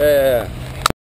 哎